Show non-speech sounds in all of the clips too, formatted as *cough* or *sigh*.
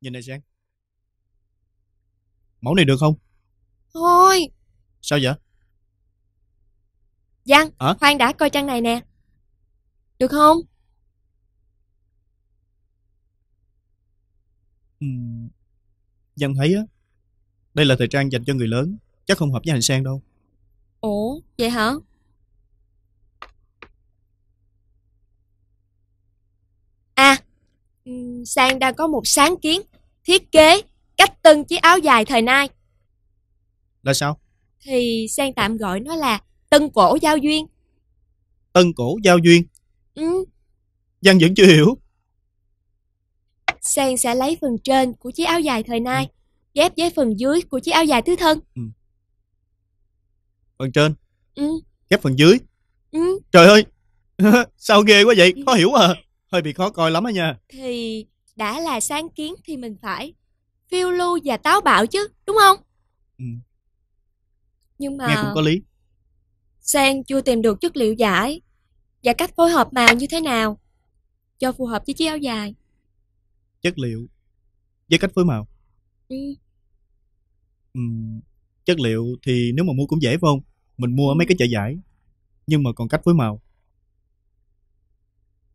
Nhìn này Sang Mẫu này được không? Thôi. Sao vậy? Giang Hả? khoan đã coi trang này nè. Được không? Giang thấy á Đây là thời trang dành cho người lớn Chắc không hợp với hành sang đâu. Ủa vậy hả? À Sang đang có một sáng kiến Thiết kế cách tân chiếc áo dài thời nay. Là sao? Thì Sang tạm gọi nó là Tân cổ giao duyên. Tân cổ giao duyên? Ừ, Giang vẫn chưa hiểu. Sang sẽ lấy phần trên của chiếc áo dài thời nay Ghép với phần dưới của chiếc áo dài tứ thân. Phần trên? Ừ, Ghép phần dưới? Ừ. Trời ơi! *laughs* Sao ghê quá vậy? Khó hiểu à. Hơi bị khó coi lắm á nha. Thì đã là sáng kiến thì mình phải phiêu lưu và táo bạo chứ, đúng không? Ừ. Nhưng Nghe mà cũng có lý Sang chưa tìm được chất liệu giải và cách phối hợp màu như thế nào cho phù hợp với chiếc áo dài. Chất liệu Với cách phối màu Ừ. Ừm, Chất liệu thì nếu mà mua cũng dễ phải không Mình mua ở mấy cái chợ giải Nhưng mà còn cách phối màu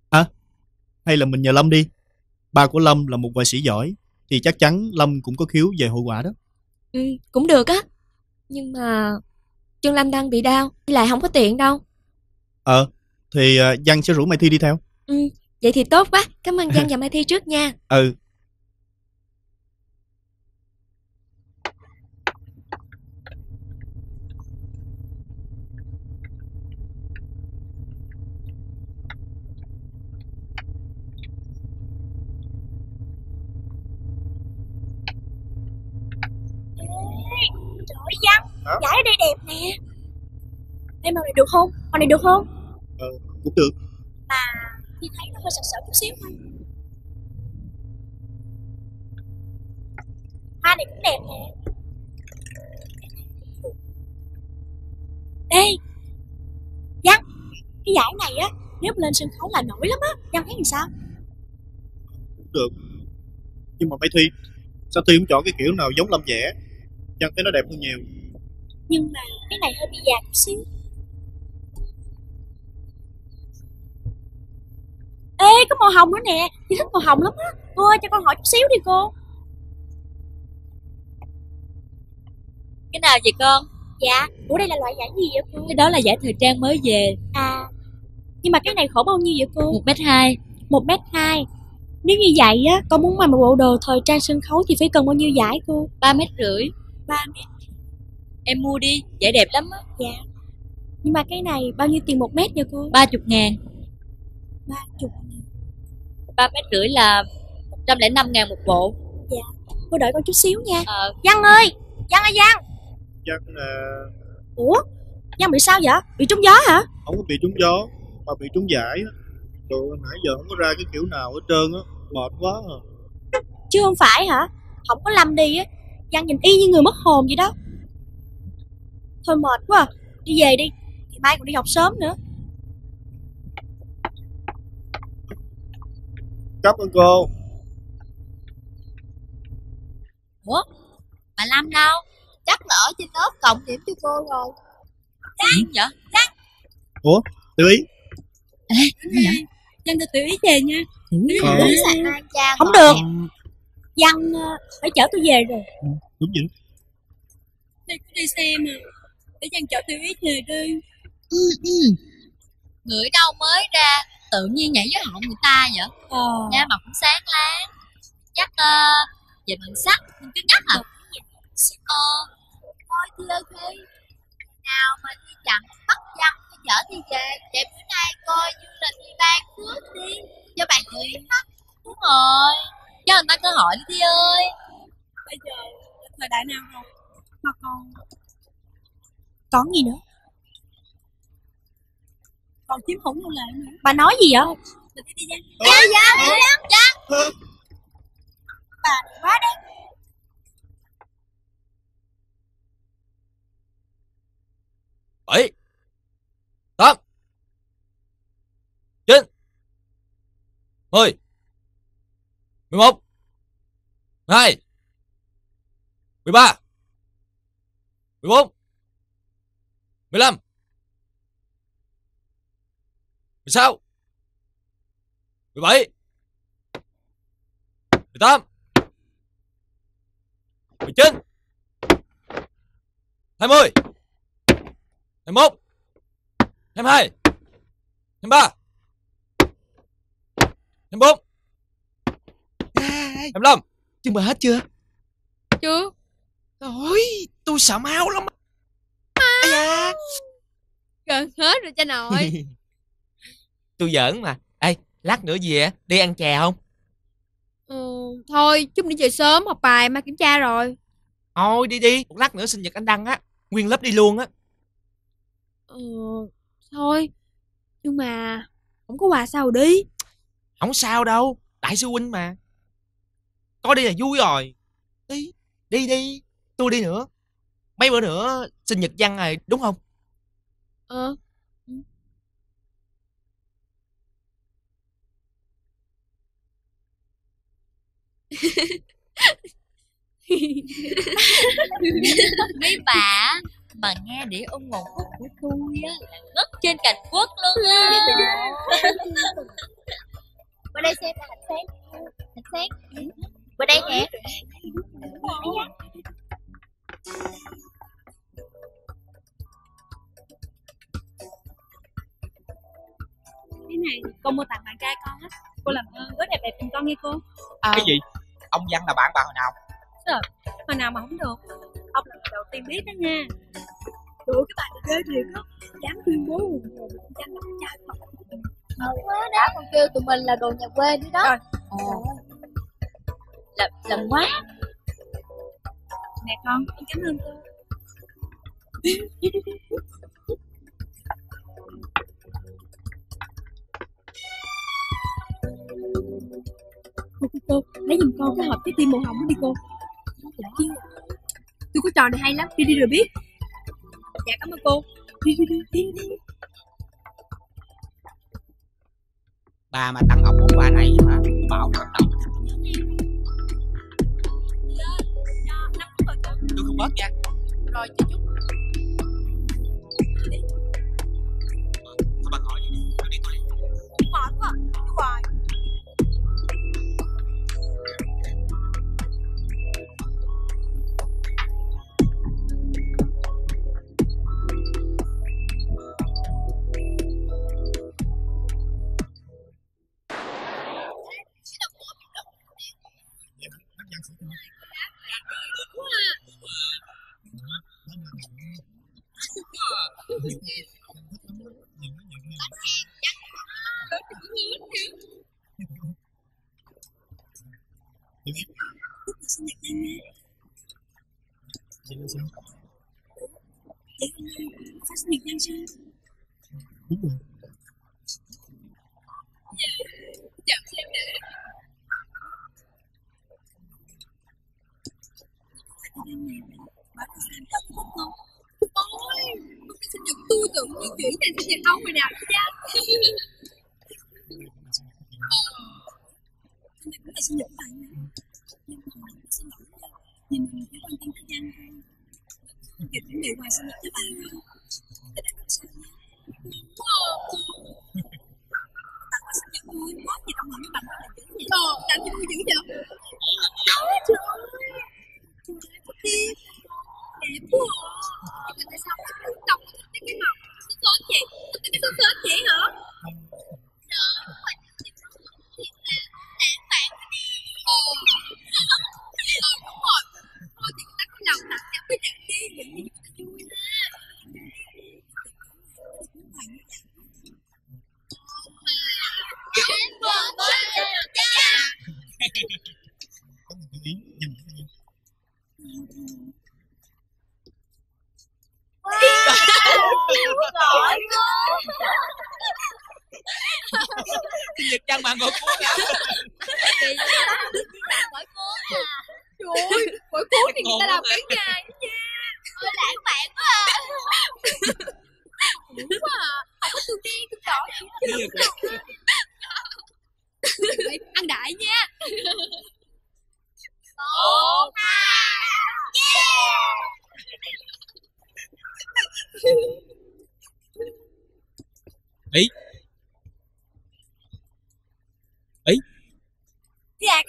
À Hay là mình nhờ Lâm đi Ba của Lâm là một họa sĩ giỏi Thì chắc chắn Lâm cũng có khiếu về hội họa đó Ừ, cũng được á. Nhưng mà Trương Lâm đang bị đau, đi lại không có tiện đâu. Ờ Thì uh, Giang sẽ rủ mày thi đi theo Ừ, vậy thì tốt quá. Cảm ơn Giang và Mai Thi trước nha. Ừ Hả? giải ở đây đẹp nè. Em màu này được không? Màu này được không? Ờ Cũng được. Mà Thì thấy nó hơi sặc sỡ chút xíu thôi. Hoa này cũng đẹp nè. Ê Văn Cái giải này á Nếu mà lên sân khấu là nổi lắm á. Văn thấy làm sao? Cũng được. Nhưng mà mày thi. Sao Thi không chọn cái kiểu nào giống Lâm vẽ? Giang thấy nó đẹp hơn nhiều Nhưng mà cái này hơi bị già chút xíu. Ê có màu hồng nữa nè. Chị thích màu hồng lắm á. Cô ơi cho con hỏi chút xíu đi cô. Cái nào vậy con? Dạ. Ủa đây là loại giải gì vậy cô? Cái đó là giải thời trang mới về. À. Nhưng mà cái này khổ bao nhiêu vậy cô? Một mét hai. Một mét hai. Nếu như vậy á Con muốn mặc một bộ đồ thời trang sân khấu Thì phải cần bao nhiêu giải cô? Ba mét rưỡi. Ba mét Em mua đi, giải đẹp lắm á. Dạ. Nhưng mà cái này bao nhiêu tiền một mét vậy cô? Ba chục ngàn. Ba chục ba mét rưỡi là một trăm lẻ năm ngàn một bộ. Cô đợi con chút xíu nha. Ờ, Văn ơi! Văn ơi Văn Giang là Ủa? Văn bị sao vậy? Bị trúng gió hả? không có bị trúng gió Mà bị trúng giải á. Đồ nãy giờ không có ra cái kiểu nào hết trơn á. Mệt quá à. Chứ không phải hả? Không có Lâm đi á. Văn nhìn y như người mất hồn vậy đó Thôi mệt quá à. Đi về đi. Thì mai còn đi học sớm nữa. Cảm ơn cô. Mà Lâm đâu? Chắc là ở trên lớp cộng điểm cho cô rồi. Gì vậy? Tự ý Dân tôi tự ý về. nha Ờ, Không được. Văn ờ, phải chở tôi về rồi. Đúng vậy. Cứ đi xe mà Để dân chở tự ý về đi Ngửi đâu mới ra Tự nhiên nhảy với họng người ta vậy. Ờ. Da mặt cũng sáng láng. Chắc uh, về bằng sắc Nhưng cứ ngắt à Ờ Thôi Thi ơi Thi Nào mà Thi chặn bắt dân Thi chở Thi về Để bữa nay coi như là Thi ban phước đi. Cho bạn người hết Đúng rồi. Cho người ta cơ hội đi Thi ơi. Bây giờ là thời đại nào rồi? Mà còn Còn gì nữa. Còn chiếm hữu nô lệ nữa. Bà nói gì vậy? Mình đi đi Giang Giang Giang Giang Bà quá đáng bảy. Tám. Chín. Mười. Mười một. 12 13 14 15 16 17 18 19 20 21 22 23 24 25 Nhưng mà hết chưa? Chưa. Ôi tôi sợ máu lắm da Gần hết rồi cha nội. *laughs* Tôi giỡn mà. Ê lát nữa về đi ăn chè không? Ừ, Thôi chút nữa về sớm học bài mà kiểm tra rồi. Thôi đi đi. Một lát nữa sinh nhật anh Đăng á. Nguyên lớp đi luôn á. Ừ, Thôi. Nhưng mà Không có quà sao đi? Không sao đâu. Đại sư huynh mà. Có đi là vui rồi. Đi Đi đi. Tôi đi nữa. Mấy bữa nữa sinh nhật văn rồi đúng không Ờ *laughs* Mấy bà mà nghe đĩa ông ngọn khúc của tôi á là ngất trên cành quất luôn á. Qua đây xem là hạnh phép. Hạnh phép. Qua đây nè. Này cô mua tặng bạn trai con á. Cô làm ơn gửi đẹp đẹp giùm con nghe cô. Cái gì? Ông Văn là bạn bà hồi nào? Hồi nào mà không được. Ông là người đầu tiên biết đó nha. Ơi, cái bạn này ghê thiệt á. Dám tuyên bố hùng hồ con trai là con trai mà Ngon quá đó, còn kêu tụi mình là đồ nhà quê nữa đó. Ờ. Là, là quá. Nè con, con cảm ơn cô *laughs* Cô, cô, cô, lấy giùm con cái hộp trái tim màu hồng đó đi cô. Tôi có trò này hay lắm, đi đi rồi biết. Dạ cảm ơn cô. Đi đi đi đi đi Bà mà tặng ông món quà này hả? Bảo cảm động Tôi không bớt nha. Rồi cho chút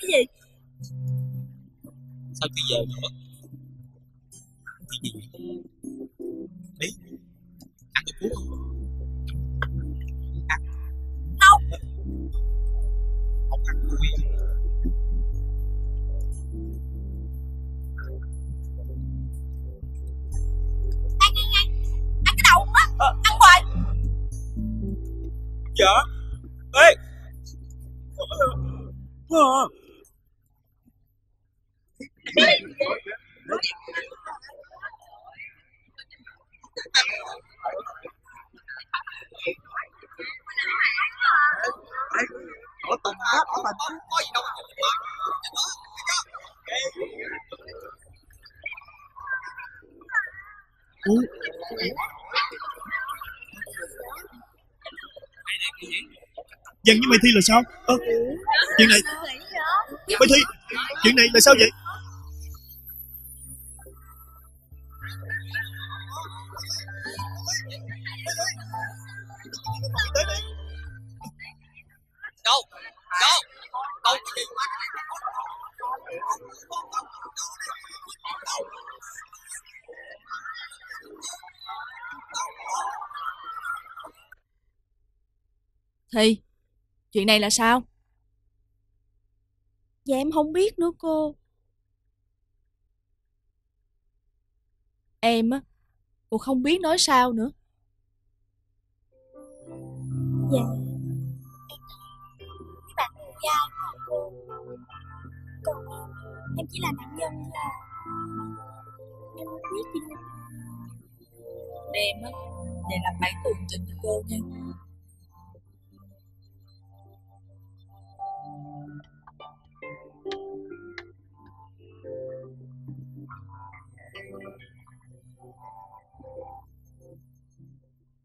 Cái à gì? Sao bây giờ nữa? Cái gì? Đi. Ăn cái cuốn không? Ăn. Không. Không ăn cùi. Ăn ăn ăn. Ăn cái đầu á. Ăn hoài. Dạ. Ê. Ờ. Ở tầng á, ở tầng á. Có gì đâu mà Giang với Mai Thi là sao? Ơ, chuyện này... Mai Thi, chuyện này là sao vậy? Thì Chuyện này là sao Dạ em không biết nữa cô. Em á Cô không biết nói sao nữa em, chỉ là nạn nhân là... Em không biết gì đâu. Đem á Để làm bản tường trình cho cô nha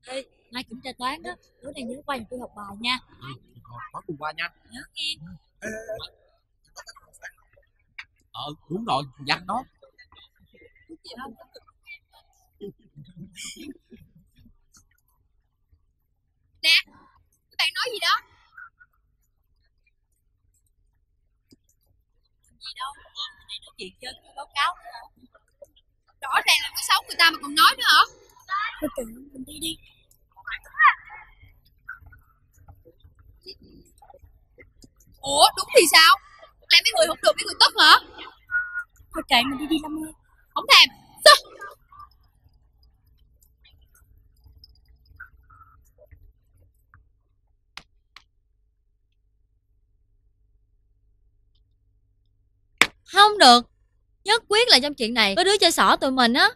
Ê, mai kiểm tra toán đó, tối nay nhớ qua nhà tôi học bài nha. Có cùng qua nha. Nhớ nghe. Ờ, đúng rồi, dặn đó. Gì không? Các bạn nói gì đó? Gì đâu, nay nói chuyện chơi báo cáo. Rõ ràng là nói xấu người ta mà còn nói nữa hả? Thôi kệ, mình đi đi. Ủa, đúng thì sao? Lại mấy người không được mấy người tức hả? Thôi kệ, mình đi đi Lâm ơi. Không thèm. Sao? Không được. Nhất quyết là trong chuyện này có đứa chơi xỏ tụi mình á.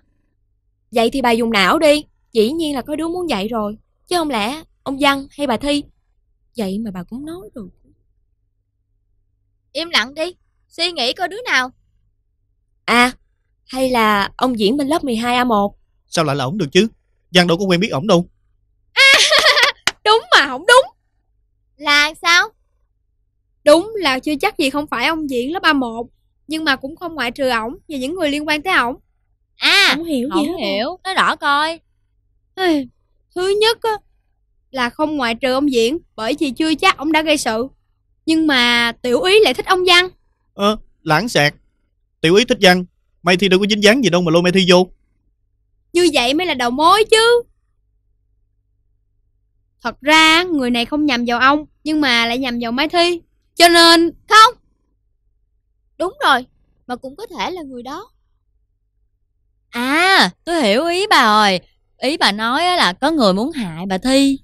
Vậy thì bà dùng não đi. Dĩ nhiên là có đứa muốn dạy rồi. Chứ không lẽ ông Văn hay bà Thi. Vậy mà bà cũng nói được. Im lặng đi. Suy nghĩ coi đứa nào. À, hay là ông diễn bên lớp 12A1. Sao lại là ổng được chứ? Giang đâu có quen biết ổng đâu. *laughs* Đúng mà không đúng Là sao? Đúng là chưa chắc gì không phải ông diễn lớp A1 Nhưng mà cũng không ngoại trừ ổng Và những người liên quan tới ổng À, Không hiểu gì không hết. hiểu. Nói rõ coi. Thứ nhất á Là không ngoại trừ ông diễn Bởi vì chưa chắc ông đã gây sự Nhưng mà tiểu ý lại thích ông Văn Ờ, lãng xẹt. Tiểu ý thích Giang. Mai Thi đâu có dính dáng gì đâu mà lôi Mai Thi vô. Như vậy mới là đầu mối chứ Thật ra người này không nhầm vào ông Nhưng mà lại nhầm vào Mai Thi Cho nên Không. Đúng rồi. Mà cũng có thể là người đó. À, tôi hiểu ý bà rồi. Ý bà nói á là có người muốn hại bà Thi.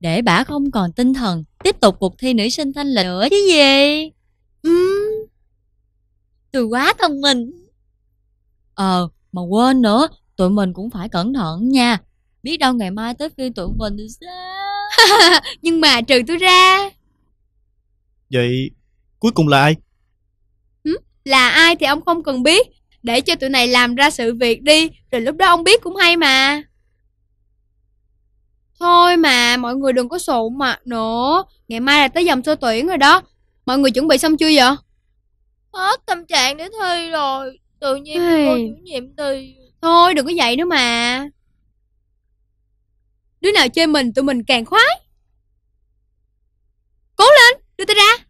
Để bà không còn tinh thần tiếp tục cuộc thi nữ sinh thanh lịch nữa chứ gì. Ừm, Tôi quá thông minh. Ờ, mà quên nữa, tụi mình cũng phải cẩn thận nha. Biết đâu ngày mai tới phiên tụi mình thì sao? *laughs* Nhưng mà trừ tôi ra Vậy cuối cùng là ai? Là ai thì ông không cần biết Để cho tụi này làm ra sự việc đi Rồi lúc đó ông biết cũng hay mà Thôi mà mọi người đừng có sụn mà nữa. Ngày mai là tới vòng sơ tuyển rồi đó. Mọi người chuẩn bị xong chưa vậy? Hết tâm trạng để thi rồi. Tự nhiên Hey. cô chủ nhiệm thì... Thôi đừng có vậy nữa mà. Đứa nào chơi mình tụi mình càng khoái. Cố lên Đưa tay ra.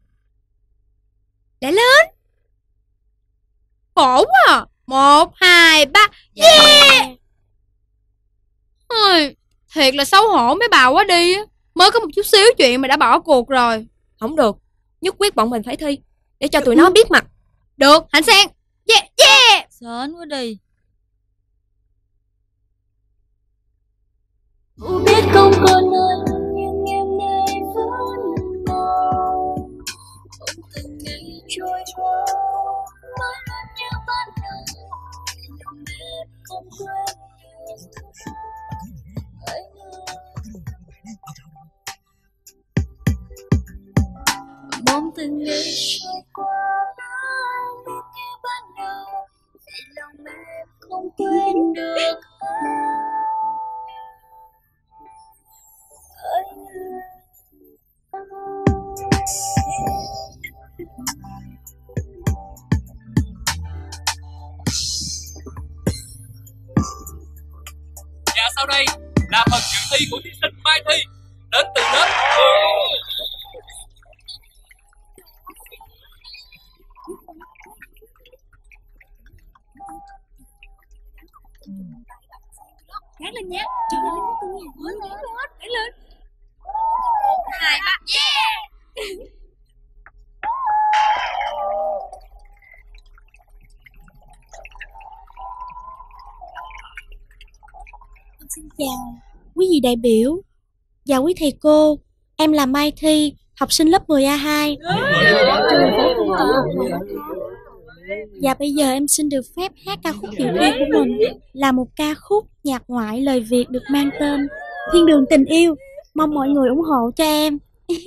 Để lên. Khổ quá à. Một, hai, ba. Yeah. Ôi, Thiệt là xấu hổ mấy bà quá đi á. Mới có một chút xíu chuyện mà đã bỏ cuộc rồi Không được, nhất quyết bọn mình phải thi. Để cho tụi nó biết mặt. Được, Hạnh Sen Yeah, yeah Sến quá đi biết không còn nơi nhưng em đây vẫn mong Ôm từng ngày trôi qua mãi mong từng ngày trôi qua mãi như ban đầu vì lòng em không quên được anh. Và sau đây là phần dự thi của thí sinh Mai Thi đến từ lớp Gác lên nhé. Trời ơi, tôi nghe nói lên hết. Gác lên. Hai, ba. Yeah. Xin chào quý vị đại biểu và quý thầy cô. Em là Mai Thi, học sinh lớp 10A2. Trường phổ thông tổng hợp Hoàng Hoa. Và bây giờ em xin được phép hát ca khúc dự thi của mình là một ca khúc nhạc ngoại lời Việt được mang tên Thiên đường tình yêu. Mong mọi người ủng hộ cho em. *laughs*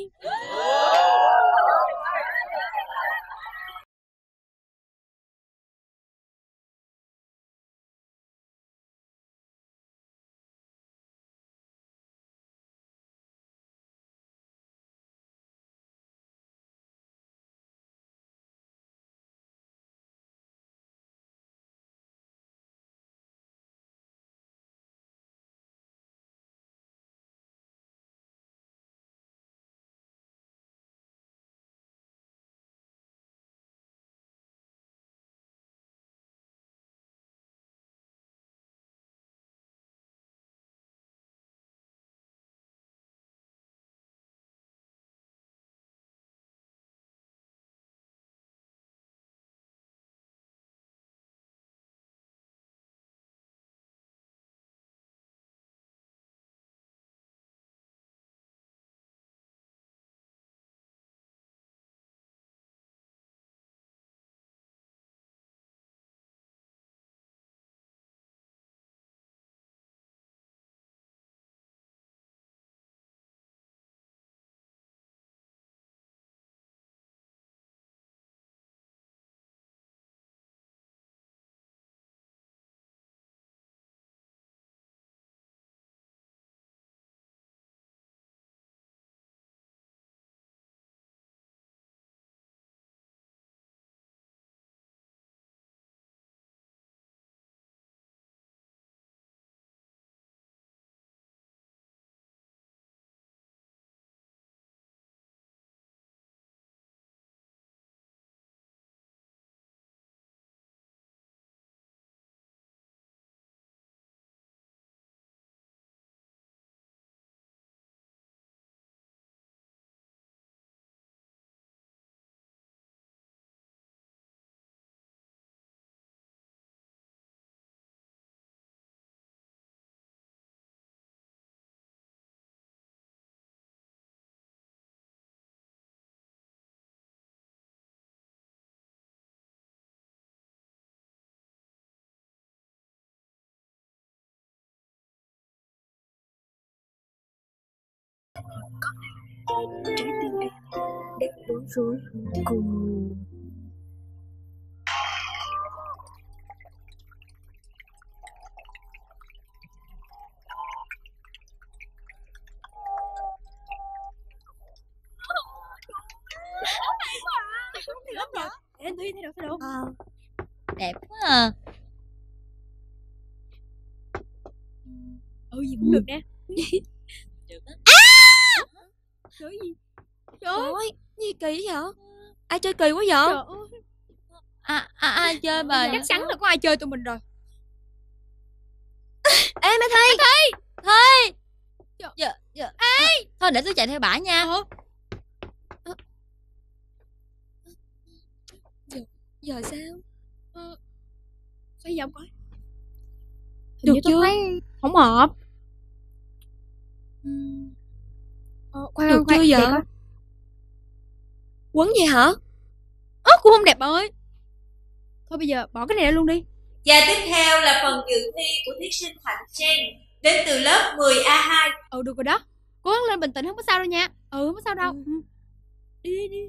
trái tim em đang bối rối cùng. Anh Thúy thay đồ thay đồ Ờ, Đẹp quá à. Ừ gì cũng được nè *laughs* Trời gì? Trời ơi. gì kỳ vậy? Ai chơi kỳ quá vậy? Trời ơi. À, à, ai chơi mà Chắc chắn là có ai chơi tụi mình rồi. Ê Mai Thi Thi Thi. Giờ, giờ Ê Thôi để tôi chạy theo bả nha Ờ. Giờ, giờ sao Xoay vòng coi. Hình Được chưa? thấy không hợp. Ờ, Được chưa vậy? Quấn gì hả Ơ, cũng không đẹp bà ơi. Thôi bây giờ bỏ cái này ra luôn đi. Và tiếp theo là phần dự thi của thí sinh Hạnh Sen đến từ lớp 10A2. Ừ được rồi đó. Cố gắng lên bình tĩnh không có sao đâu nha. Ừ không có sao đâu. Ừ. Đi đi đi.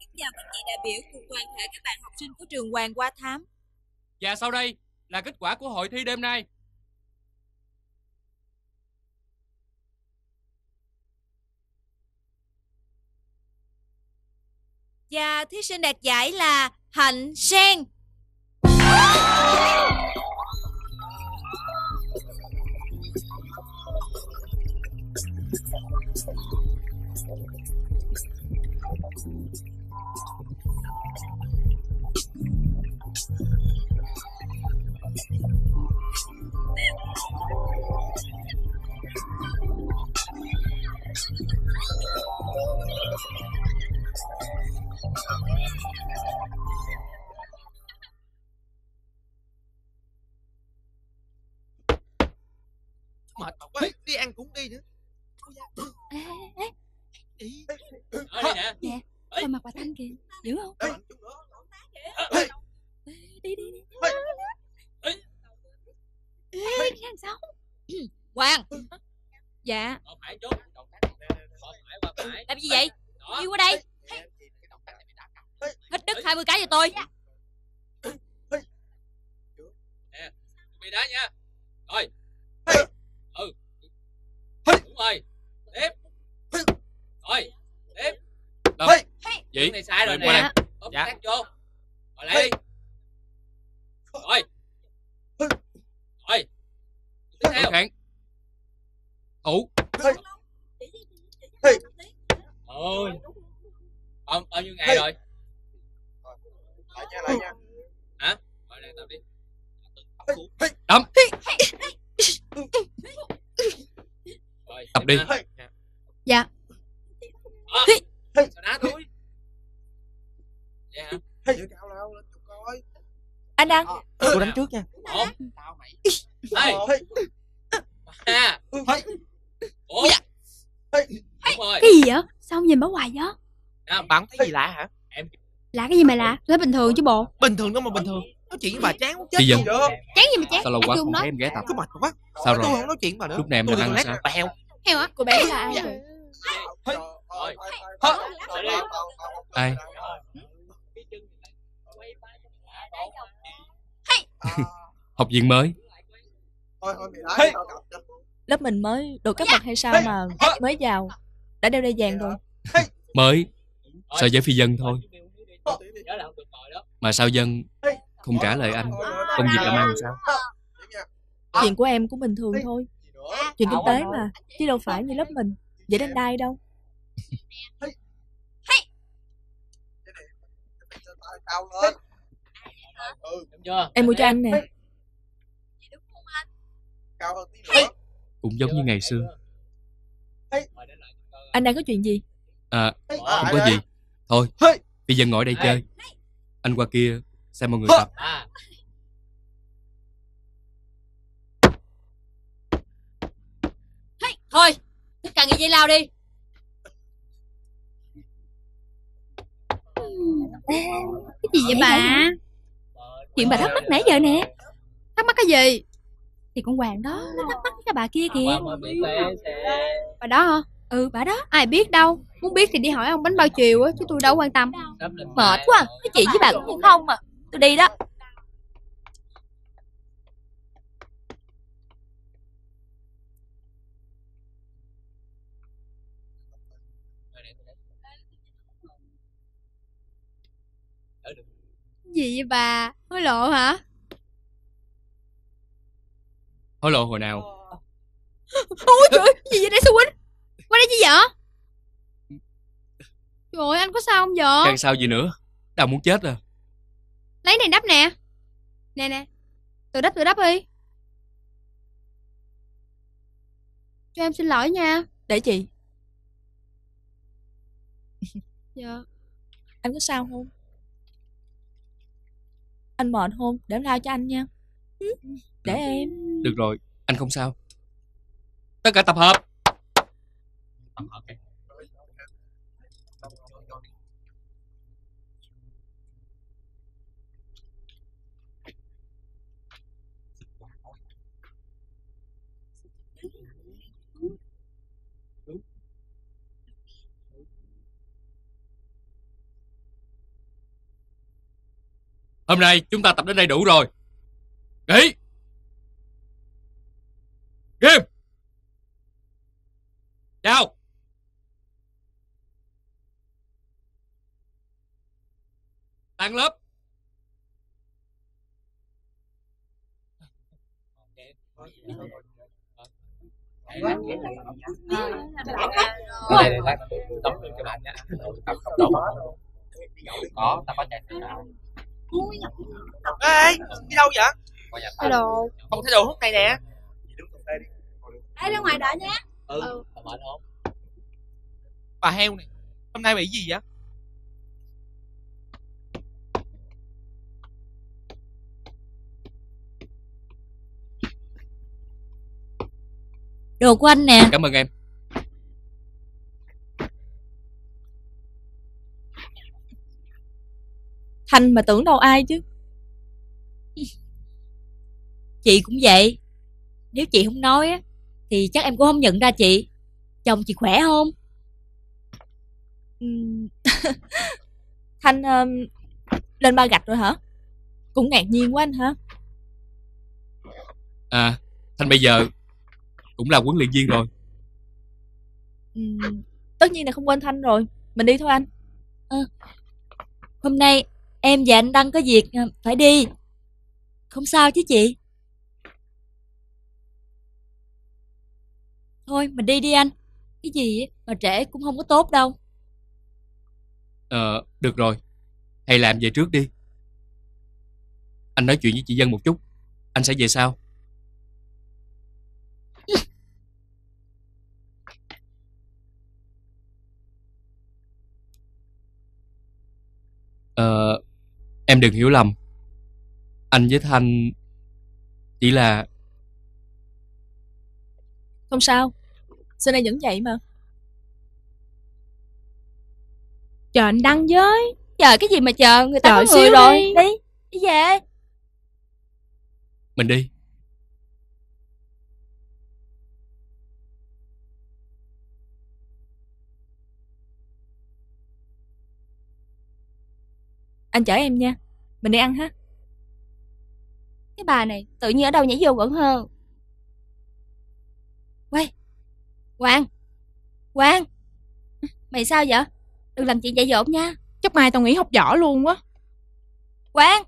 Kính chào các chị đại biểu cùng toàn thể các bạn học sinh của trường Hoàng Hoa Thám. Và sau đây là kết quả của hội thi đêm nay. Và thí sinh đạt giải là Hạnh Sen. Đi ăn cũng đi nữa. Ê, ê, ê, Ý. Ở đây nè. Sao mặt bà Thanh kìa? Dữ không? Ê, Đi đi đi. Ê. Ê, cái thằng xấu Hoàng, Dạ. Phải chốt. Động tác nè. Ở phải qua phải. làm gì vậy? Đi qua đây. Vậy hả? Giữ cao lao lên chụp coi. Anh Đăng Cô đánh trước nha. Một. Hai. Hey. Ba. Hey. Bốn. Dạ. Cái gì vậy? Sao không nhìn báo hoài vậy? Năm. Bạn thấy gì lạ hả? Là cái gì mà lạ? Tôi thấy bình thường chứ bộ. Bình thường đâu mà bình thường. Nói chuyện với bà chán muốn chết gì vậy? Chán gì mà chán? Sao lâu quá không em ghé tập? Cứ mệt quá. Sao Tôi rồi? không nói chuyện bà nữa. Lúc này em Tôi đang ăn sao? bà heo. Heo hả? Cô bé là ai? Ai? Học viên mới Thôi thôi mày Hey. tao. Lớp mình mới được cấp bậc hay sao mà mới vào đã đeo đai vàng rồi. Mới So với phi dân thôi. Mà sao dân không trả lời anh Công việc làm ăn sao Chuyện của em cũng bình thường thôi. Chuyện kinh tế mà, chứ đâu phải như lớp mình dễ đánh đai đâu. Lên. Chưa? Em mua cho anh nè. Cao hơn tí nữa. Cũng giống như ngày xưa. Anh đang có chuyện gì? À không có gì. Thôi. Phi dân ngồi đây chơi. Anh qua kia xem mọi người tập. À, Thôi, tất cả nghỉ dây lao đi. Cái gì vậy bà? Chuyện bà thắc mắc nãy giờ nè. Thắc mắc cái gì? Thì con Hoàng đó, nó thắc mắc cái bà kia kìa. Bà đó hả? Ừ, bà đó. Ai biết đâu. Muốn biết thì đi hỏi ông bánh bao chiều á, chứ tôi đâu quan tâm. Mệt quá, cái chuyện với bà cũng không mà. Tôi đi đó. Gì vậy bà? Hối lộ hả? Hối lộ hồi nào *laughs* Ôi trời gì vậy đây sư huynh? Qua đây chi vậy? Trời ơi, anh có sao không vậy? Càng sao gì nữa Đau muốn chết à Lấy này đắp nè. Nè nè. Tự đắp tự đắp đi. Cho em xin lỗi nha. Để chị. Dạ. Anh có sao không? Anh mệt không? Để em lao cho anh nha. Để em. Được rồi Anh không sao Tất cả tập hợp Tập hợp Hôm nay chúng ta tập đến đây đủ rồi Nghỉ Game Chào Tan lớp đây lên cho bạn nhé. Tập cộng đồng. Có, ta có chạy. Ê, đi đâu vậy? Thay đồ. Không thay đồ lúc này nè. Ê, ra ngoài đợi nha. Ừ, bà mệt không? Bà heo này, hôm nay bị gì vậy? Đồ của anh nè. Cảm ơn em Thanh mà tưởng đâu ai chứ. Chị cũng vậy. Nếu chị không nói á, thì chắc em cũng không nhận ra chị. Chồng chị khỏe không? Ừm, *laughs* Thanh um, lên ba gạch rồi hả? Cũng ngạc nhiên quá anh hả? À Thanh bây giờ Cũng là huấn luyện viên rồi Ừm, tất nhiên là không quên Thanh rồi. Mình đi thôi anh. Hôm nay em và anh Đăng có việc à, phải đi. Không sao chứ chị. Thôi, mình đi đi anh. Cái gì mà trễ cũng không có tốt đâu. Ờ được rồi Hay làm về trước đi Anh nói chuyện với chị Dân một chút Anh sẽ về sau Em đừng hiểu lầm Anh với Thanh Chỉ là Không sao. Xưa nay vẫn vậy mà. Chờ anh đăng với. Chờ cái gì mà chờ, người ta Chờ có người rồi. đi. Đi, đi về. Mình đi Anh chở em nha. Mình đi ăn ha. Cái bà này tự nhiên ở đâu nhảy vô quẩn hơn. Quay. Quang. Quang. Mày sao vậy? Đừng làm chuyện dại dột nha. Chắc mai tao nghỉ học võ luôn quá. Quang.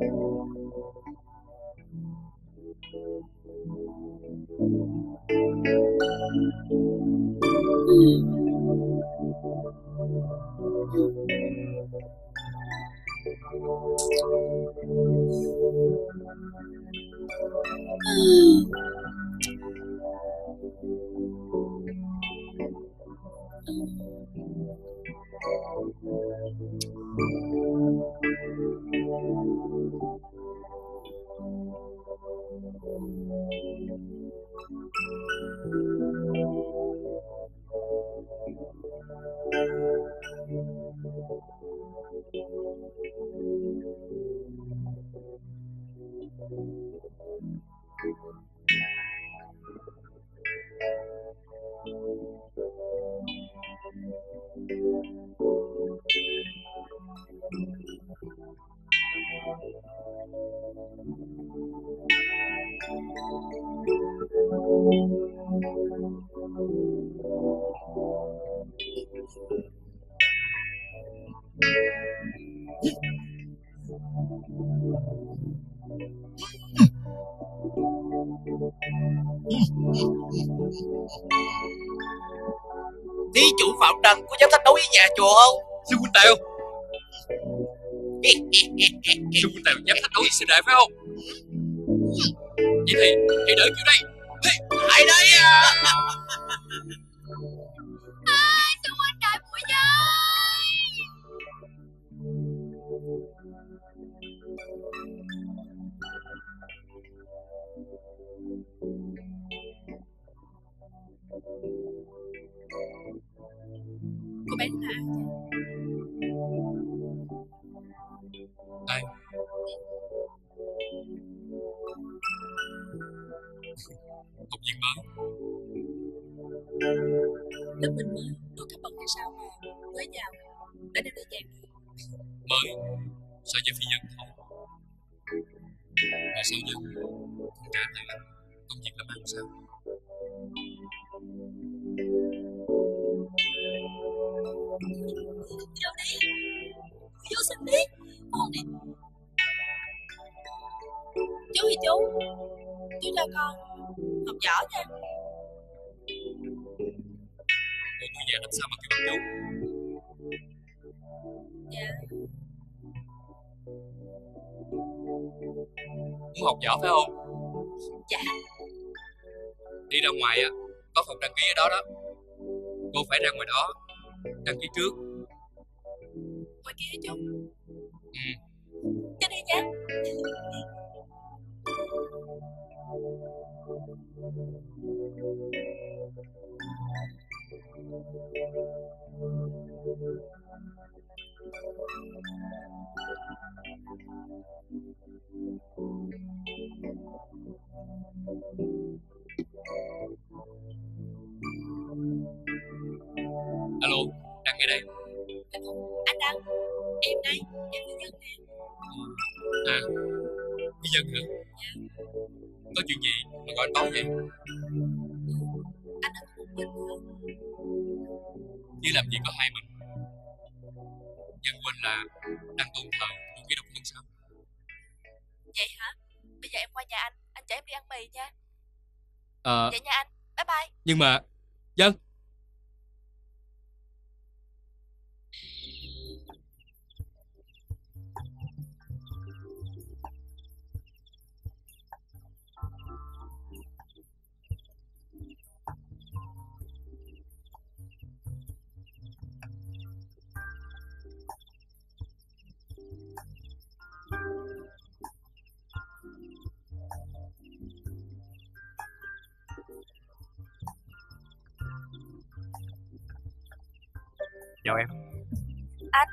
Ừm. Ừm. Thank you. Sư huynh dám thách đấu với sư đệ phải không? Vậy thì hãy đợi kiểu đây. Lại đây à? Trước. Ngoài kia chú? Ừ. Cho đi nha Alo Đăng ngay đây. Anh Đăng Em đây Em Phi Nhân nè. À Phi dân hả? Có chuyện gì mà gọi anh báo vậy? Anh ở một mình hả? Chứ làm gì có hai mình. Dân quên là Đang tôn thờ chủ nghĩa độc thân sao? Vậy hả? Bây giờ em qua nhà anh Anh chở em đi ăn mì nha. Ờ. Vậy nha anh Bye bye. Nhưng mà Dân Chào em. Anh.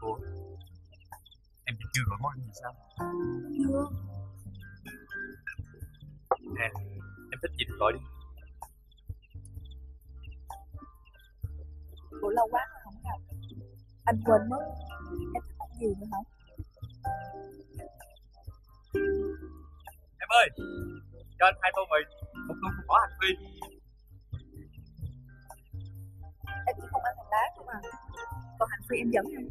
Ủa? Em chưa gọi món ăn gì sao? Chưa. Nè em thích gì thì gọi đi. Ủa lâu quá rồi không gặp. Anh quên mất. Em thích ăn gì nữa hả em ơi cho anh hai tô mì. Một tô không bỏ hành phi Em chỉ không ăn hành lá thôi mà Còn hành phi em dẫn em.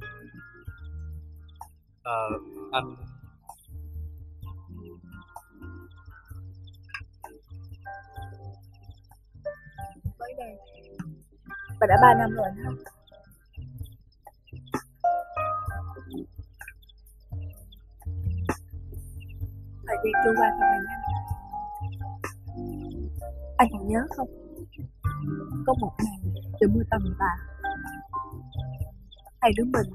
Ờ anh. Tới đây Bà đã 3 năm rồi anh ha. Thời gian trôi qua thật là nhanh. Anh còn nhớ không? Có một ngày trời mưa tầm tã Hai đứa mình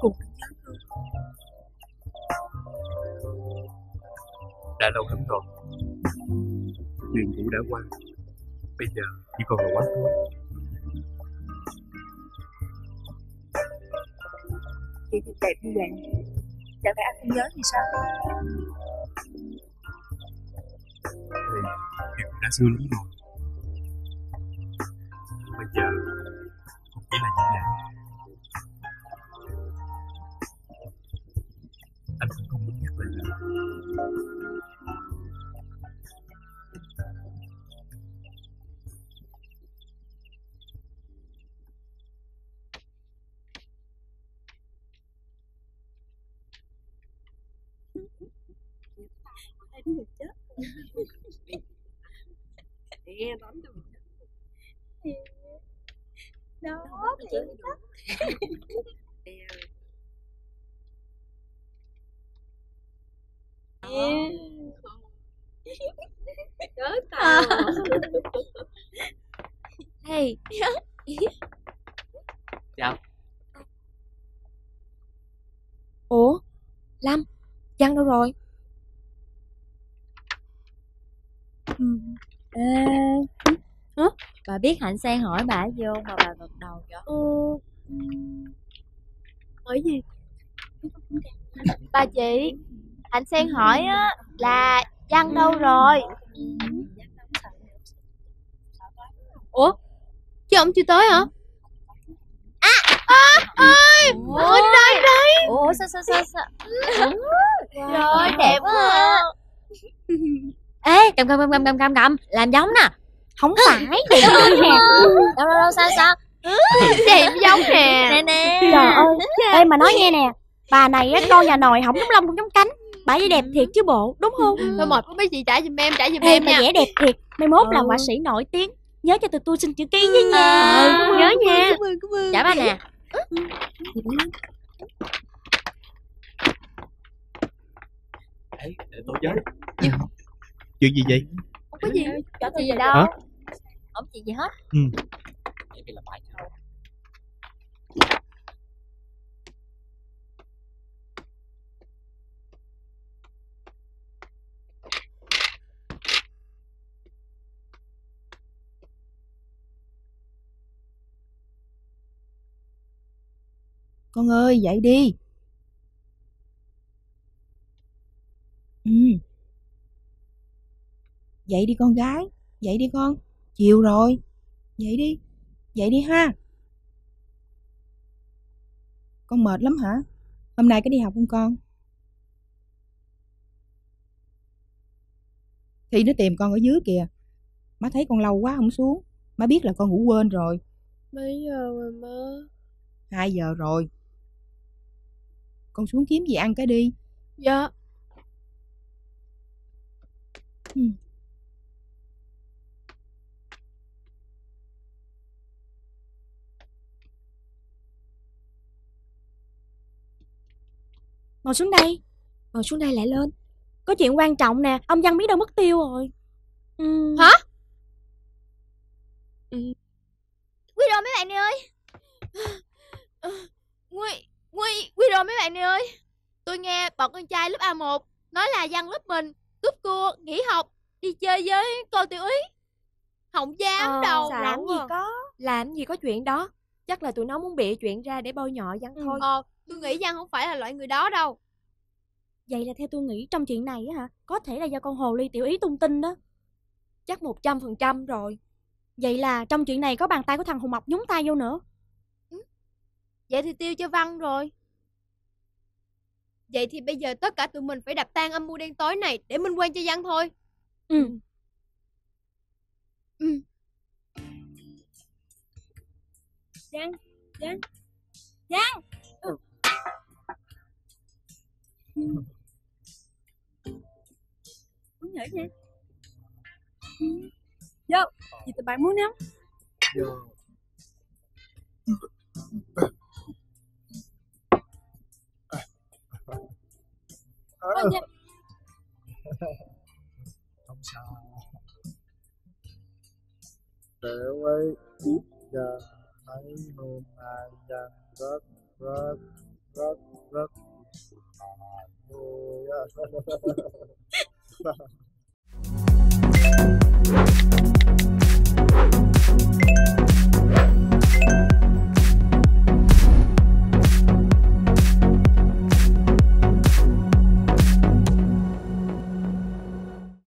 Cùng nhớ thương đã lâu lắm rồi. Chuyện cũ đã qua. Bây giờ chỉ còn là quá khứ. Chị thì đẹp như vậy. Chẳng lẽ anh không nhớ thì sao? Thì cũng đã xưa lắm rồi bây bà biết Hạnh Sen hỏi bà vô mà bà gật đầu vậy? Hỏi gì Bà chị, Hạnh Sen hỏi á là Văn đâu rồi? Ủa? Chứ ông chưa tới hả? Ủa, đây đây. Ủa sao sao sao sao? Rồi đẹp quá. à. Ê, cầm cầm cầm cầm cầm cầm cầm, làm giống nè. Không phải *laughs* vậy đâu nè Đâu đâu đâu sao sao? Đẹp giống nè Nè nè. Trời ơi. Ê mà nói nghe nè. Bà này á con nhà nòi không giống lông không giống cánh. Bà với đẹp thiệt chứ bộ đúng không? Thôi mệt quá mấy chị trả giùm em, trả giùm em mà nha. vẽ đẹp thiệt. Mai mốt là Ừ. họa sĩ nổi tiếng. Nhớ cho tụi tôi xin chữ ký với nha. Ừ, Nhớ nha. Trả ba nè. Ê, tôi với Chuyện gì vậy? Không có gì, có gì đâu. Không chuyện gì hết. Vậy thì là phải thôi Con ơi, dậy đi. Ừ. Dậy đi con gái, dậy đi con. Chiều rồi. Dậy đi, dậy đi ha. Con mệt lắm hả? Hôm nay có đi học không con? Thì nó tìm con ở dưới kìa. Má thấy con lâu quá không xuống. Má biết là con ngủ quên rồi. Mấy giờ rồi má? 2 giờ rồi. Con xuống kiếm gì ăn cái đi. Dạ Ngồi xuống đây. Ngồi xuống đây lại lên. Có chuyện quan trọng nè Ông Văn biết đâu mất tiêu rồi. Ừ. Hả? Quy rồi mấy bạn ơi. Quy, Quy, Quy rồi mấy bạn này ơi. Tôi nghe bọn con trai lớp A1 Nói là văn lớp mình Cúp cua, nghỉ học Đi chơi với cô tiểu ý. Không dám Ờ, đâu? Làm gì có Làm gì có chuyện đó. Chắc là tụi nó muốn bịa chuyện ra để bôi nhọ Văn thôi. Ờ, tôi nghĩ Giang không phải là loại người đó đâu. Vậy là theo tôi nghĩ trong chuyện này á hả, có thể là do con hồ ly tiểu ý tung tin đó. Chắc 100% rồi Vậy là trong chuyện này có bàn tay của thằng Hùng Mộc nhúng tay vô nữa. Vậy thì tiêu cho Văn rồi. Vậy thì bây giờ tất cả tụi mình phải đập tan âm mưu đen tối này để minh quan cho Văn thôi. Ừ. Ừ. Giang, Giang, Giang. Muốn nhảy nha. Vô, gì tụi bạn muốn không? Thôi nha. không sao Tiểu ấy rằng mấy hôm nay rất rất rất rất Thank you. Ya. *laughs*